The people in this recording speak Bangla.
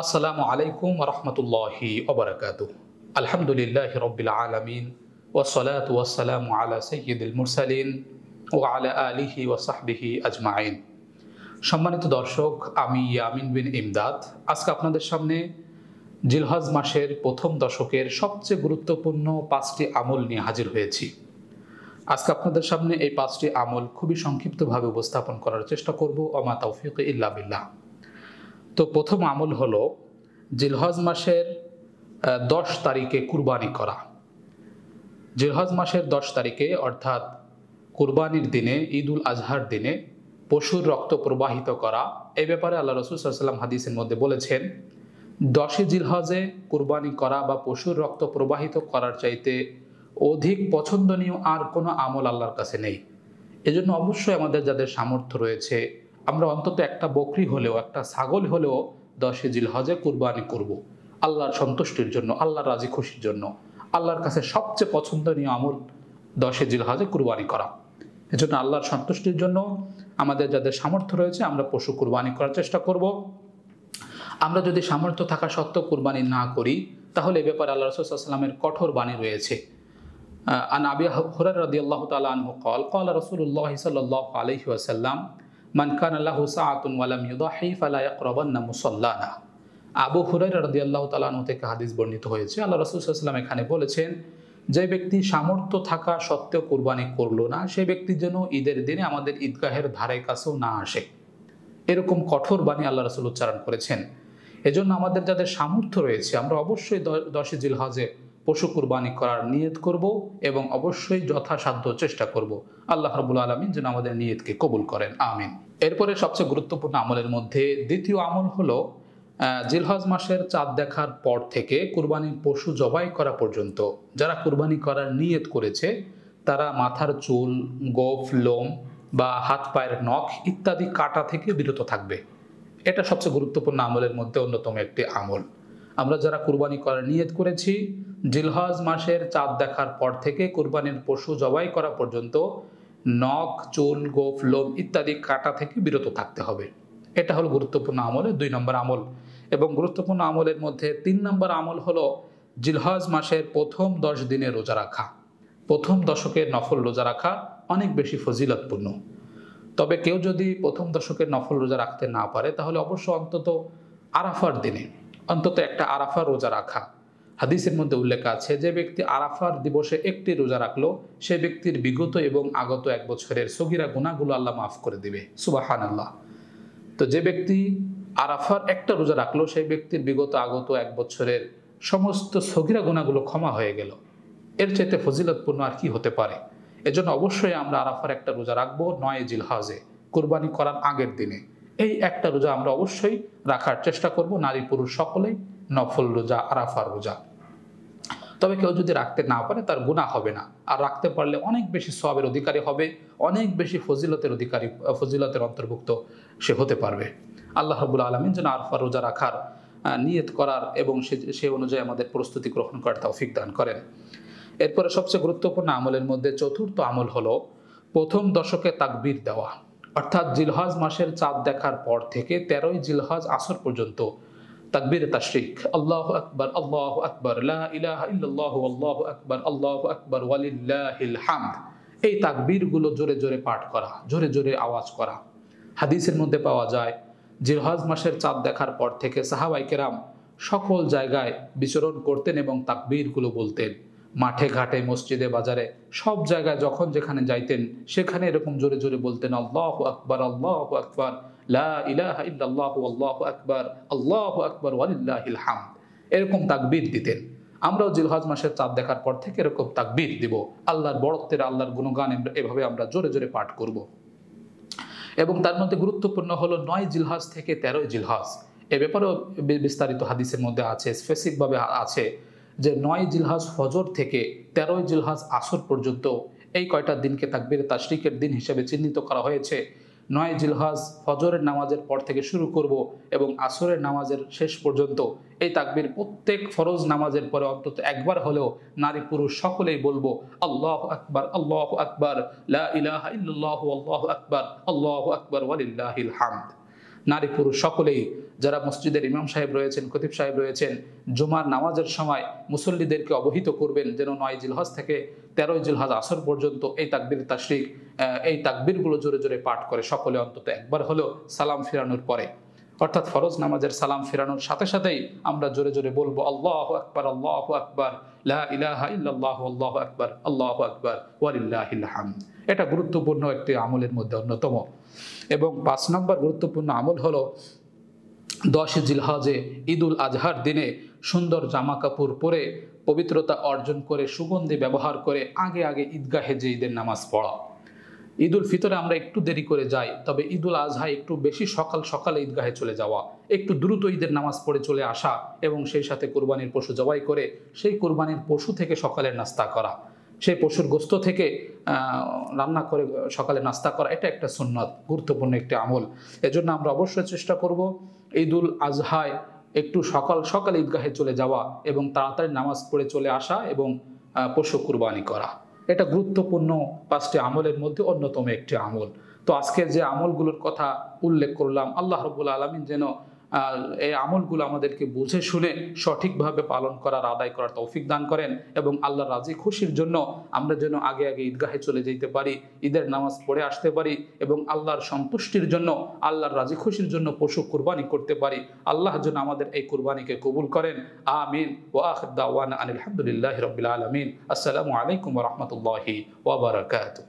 আসসালামু আলাইকুম রহমতুল্লাহি ওবরাকাত আলহামদুলিল্লাহ রবিল আলমিন ওসলাত ওয়াসালাম আলা সৈয়দুল মুরসালিন ও আলা আলিহি ওসাহবিহি আজমাইন। সম্মানিত দর্শক, আমি ইয়ামিন বিন ইমদাদ। আজকে আপনাদের সামনে জিলহজ মাসের প্রথম দশকের সবচেয়ে গুরুত্বপূর্ণ পাঁচটি আমল নিয়ে হাজির হয়েছি। আজকে আপনাদের সামনে এই পাঁচটি আমল খুবই সংক্ষিপ্তভাবে উপস্থাপন করার চেষ্টা করব অমা তৌফিক ইল্লা বিল্লাহ। তো প্রথম আমল হলো জিলহজ মাসের দশ তারিখে কুরবানি করা। জিলহজ মাসের দশ তারিখে অর্থাৎ কুরবানির দিনে ঈদ উল আজহার দিনে পশুর রক্ত প্রবাহিত করা। এ ব্যাপারে আল্লাহ রসুল সাল্লাম হাদিসের মধ্যে বলেছেন, দশে জিলহজে কুরবানি করা বা পশুর রক্ত প্রবাহিত করার চাইতে অধিক পছন্দনীয় আর কোনো আমল আল্লাহর কাছে নেই। এজন্য অবশ্যই আমাদের যাদের সামর্থ্য রয়েছে আমরা অন্তত একটা বকরি হলেও, একটা ছাগল হলেও দশে জিল হজে কুরবানি করব। আল্লাহর সন্তুষ্টির জন্য, আল্লাহর রাজি খুশির জন্য, আল্লাহর কাছে সবচেয়ে পছন্দনীয় আমল দশে জিলহজে কুরবানি করা। এজন্য আল্লাহর সন্তুষ্টির জন্য আমাদের যাদের সামর্থ্য রয়েছে, আমরা পশু কুরবানি করার চেষ্টা করব। আমরা যদি সামর্থ্য থাকা সত্ত্বেও কুরবানি না করি, তাহলে এ ব্যাপারে আল্লাহ রসুলামের কঠোর বাণী রয়েছে। আন আবি হুরার রদি আল্লাহ তালা কল কল রসুল্লাহ সাল্লাহ আলহি মান কান আল্লাহ আবু থেকে হাদিস বর্ণিত হয়েছে, আল্লাহ এখানে বলেছেন, যে ব্যক্তি সামর্থ্য থাকা সত্ত্বেও কুরবানি করল না সেই ব্যক্তি যেন ঈদের দিনে আমাদের ঈদগাহের ধারে কাছেও না আসে। এরকম কঠোর বাণী আল্লাহ রাসূল উচ্চারণ করেছেন। এজন্য আমাদের যাদের সামর্থ্য রয়েছে, আমরা অবশ্যই দশে জিলহজে পশু কুরবানি করার নিয়ত করব এবং অবশ্যই যথাসাধ্য চেষ্টা করব। আল্লাহ রবুল আলমিন যেন আমাদের নিয়তকে কবুল করেন। আমিন। এরপরে সবচেয়ে গুরুত্বপূর্ণ আমলের মধ্যে দ্বিতীয় আমল হলো জিলহজ মাসের চাঁদ দেখার পর থেকে কুরবানির পশু জবাই করা পর্যন্ত। যারা কুরবানি করার নিয়ত করেছে, তারা মাথার চুল, গোফ, লোম বা হাত পায়ের নখ ইত্যাদি কাটা থেকে বিরত থাকবে। এটা সবচেয়ে গুরুত্বপূর্ণ আমলের মধ্যে অন্যতম একটি আমল। আমরা যারা কুরবানি করার নিয়ত করেছি জিলহজ মাসের চাঁদ দেখার পর থেকে কুরবানির পশু জবাই করা পর্যন্ত নখ, চুল, গোফ, লোম ইত্যাদি কাটা থেকে বিরত থাকতে হবে। এটা হলো গুরুত্বপূর্ণ আমলের দুই নম্বর আমল। এবং গুরুত্বপূর্ণ আমলের মধ্যে তিন নম্বর আমল হলো জিলহজ মাসের প্রথম দশ দিনে রোজা রাখা। প্রথম দশকের নফল রোজা রাখা অনেক বেশি ফজিলতপূর্ণ। তবে কেউ যদি প্রথম দশকের নফল রোজা রাখতে না পারে, তাহলে অবশ্য অন্তত আরাফার দিনে, অন্তত একটা আরাফার রোজা রাখা হাদিসের মধ্যে উল্লেখ আছে, যে ব্যক্তি আরাফার দিবসে একটি রোজা রাখল, সে ব্যক্তির বিগত এবং আগত এক বছরের সগিরা গুণাগুলো আল্লাহ মাফ করে দিবে। সুবাহান আল্লাহ তো যে ব্যক্তি আরাফার একটা রোজা রাখল, সেই ব্যক্তির বিগত, আগত এক বছরের সমস্ত সগিরা গুণাগুলো ক্ষমা হয়ে গেল। এর চাইতে ফজিলতপূর্ণ আর কি হতে পারে? এজন্য অবশ্যই আমরা আরাফার একটা রোজা রাখব নয় জিলহাজে, কোরবানি করার আগের দিনে। এই একটা রোজা আমরা অবশ্যই রাখার চেষ্টা করব নারী পুরুষ সকলেই নফল রোজা, আরাফার রোজা। তবে কেউ যদি রাখতে না পারে, তার গুণা হবে না। আর রাখতে পারলে অনেক বেশি সবের অধিকারী হবে, অনেক বেশি ফজিলতের অধিকারী, ফজিলতের অন্তর্ভুক্ত সে হতে পারবে। আল্লাহ রবুল আলমিন যেন আরফা রোজা রাখার নিয়ত করার এবং সে সে অনুযায়ী আমাদের প্রস্তুতি গ্রহণ করার তৌফিক দান করেন। এরপরে সবচেয়ে গুরুত্বপূর্ণ আমলের মধ্যে চতুর্থ আমল হলো প্রথম দশকে তাকবির দেওয়া। অর্থাৎ জিলহজ মাসের চাঁদ দেখার পর থেকে তেরোই জিলহজ আসর পর্যন্ত তাকবীর তাশরিক। আল্লাহ আকবর আল্লাহ আকবর ইল্লাল্লাহু, আল্লাহ আকবর আল্লাহ আকবর, ওয়ালিল্লাহিল হামদ। এই তাকবীরগুলো জোরে জোরে পাঠ করা, জোরে জোরে আওয়াজ করা। হাদিসের মধ্যে পাওয়া যায়, জিলহজ মাসের চাঁদ দেখার পর থেকে সাহাবাই কেরাম সকল জায়গায় বিচরণ করতেন এবং তাকবীরগুলো বলতেন। মাঠে, ঘাটে, মসজিদে, বাজারে, সব জায়গায় যখন যেখানে যাইতেন, সেখানে এরকম জোরে জোরে বলতেন, আল্লাহ আকবর আল্লাহ আকবর, লা ইলাহা ইল্লাল্লাহু, আল্লাহু আকবার আল্লাহু আকবার, ওয়ালিল্লাহিল হামদ। এরকম তাকবীর দিতেন। আমরাও জিলহজ মাসের চাঁদ দেখার পর থেকে এরকম তাকবীর দিব। আল্লাহর বড়ত্বের, আল্লাহর গুণগান এভাবে আমরা জোরে জোরে পাঠ করব। এবং তার মধ্যে গুরুত্বপূর্ণ হলো নয় জিলহাজ থেকে তেরোই জিলহাজ। এ ব্যাপারেও বিস্তারিত হাদিসের মধ্যে আছে স্পেসিফিকভাবে আছে। যে নয় জিলহাজ ফজর থেকে তেরোই জিলহাজ আসর পর্যন্ত এই কয়টা দিনকে তাকবির তাশরিকের দিন হিসেবে চিহ্নিত করা হয়েছে। নয় জিলহাজ ফজরের নামাজের পর থেকে শুরু করব এবং আসরের নামাজের শেষ পর্যন্ত এই তাকবির প্রত্যেক ফরজ নামাজের পরে অন্তত একবার হলেও নারী পুরুষ সকলেই বলব, আল্লাহ আকবার আল্লাহ আকবার, লা ইলাহা ইল্লাল্লাহু আল্লাহু আকবার আল্লাহু আকবার, ওয়ালিল্লাহিল হামদ। নারী পুরুষ সকলেই, যারা মসজিদের ইমাম সাহেব রয়েছেন, খতিব সাহেব রয়েছেন, জুমার নামাজের সময় মুসল্লিদেরকে অবহিত করবেন যেন নয় জিলহজ থেকে তেরোই জিলহাজ আসর পর্যন্ত এই তাকবির, তাশরিক এই তাকবিরগুলো জোরে জোরে পাঠ করে সকলে অন্তত একবার হলেও সালাম ফিরানোর পরে। অর্থাৎ ফরজ নামাজের সালাম ফেরানোর সাথে সাথেই আমরা জোরে জোরে বলব, আল্লাহ আকবর আল্লাহ আকবর আল্লাহ আকবর আল্লাহ আকবর, ওয়ালিল্লাহিল এটা গুরুত্বপূর্ণ একটি আমলের মধ্যে অন্যতম। এবং পাঁচ নম্বর গুরুত্বপূর্ণ আমল হলো দশ জিলহজে ঈদুল আজহার দিনে সুন্দর জামা কাপড় পরে পবিত্রতা অর্জন করে, সুগন্ধি ব্যবহার করে আগে আগে ঈদগাহে যে ঈদের নামাজ পড়া। ঈদুল ফিতরে আমরা একটু দেরি করে যাই, তবে ঈদুল আজহা একটু বেশি সকাল সকালে ঈদগাহে চলে যাওয়া, একটু দ্রুত ঈদের নামাজ পড়ে চলে আসা এবং সেই সাথে কোরবানির পশু জবাই করে সেই কোরবানির পশু থেকে সকালের নাস্তা করা, সেই পশুর গোস্ত থেকে রান্না করে সকালে নাস্তা করা, এটা একটা সুন্নত, গুরুত্বপূর্ণ একটি আমল। এজন্য আমরা অবশ্যই চেষ্টা করব ঈদুল আজহায় একটু সকাল সকাল ঈদগাহে চলে যাওয়া এবং তাড়াতাড়ি নামাজ পড়ে চলে আসা এবং পশু কুরবানি করা। এটা গুরুত্বপূর্ণ পাঁচটি আমলের মধ্যে অন্যতম একটি আমল। তো আজকে যে আমলগুলোর কথা উল্লেখ করলাম, আল্লাহ রবুল আলমিন যেন এই আমলগুলো আমাদেরকে বুঝে শুনে সঠিকভাবে পালন করার, আদায় করার তৌফিক দান করেন এবং আল্লাহ রাজি খুশির জন্য আমরা যেন আগে আগে ঈদগাহে চলে যেতে পারি, ঈদের নামাজ পড়ে আসতে পারি এবং আল্লাহর সন্তুষ্টির জন্য, আল্লাহর রাজি খুশির জন্য পশু কুরবানি করতে পারি। আল্লাহ যেন আমাদের এই কুরবানিকে কবুল করেন। আমিন। ও আখদাওয়ান আলহামদুলিল্লাহ রবিল আলমিন। আসসালামু আলাইকুম রহমতুল্লাহি ওবরাকাত